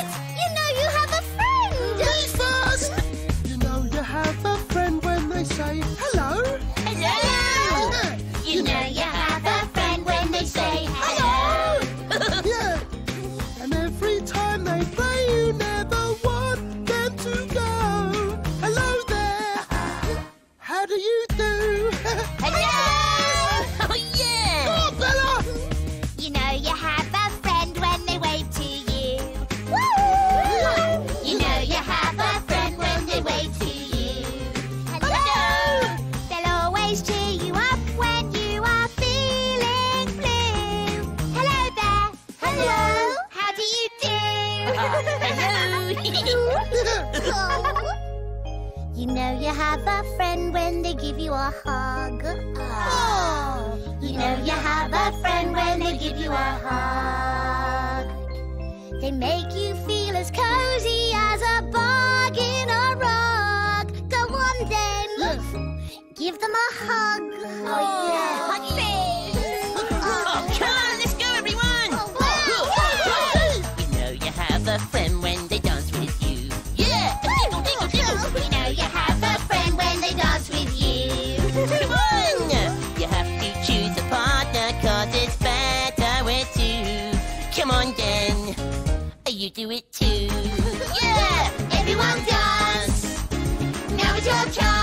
You know you have a friend! Me first! you know you have a friend when they say hello. Hello! You, know, you have a friend when they say hello. yeah. And every time they play, you never want them to go. Hello there. How do you do? hello. You know you have a friend when they give you a hug. Oh. You know you have a friend when they give you a hug. They make you feel as cozy as a bug in a rug. Go on then. Give them a hug. Oh, yeah. Hug me. Come on then, oh, you do it too. yeah, everyone does. Now it's your turn.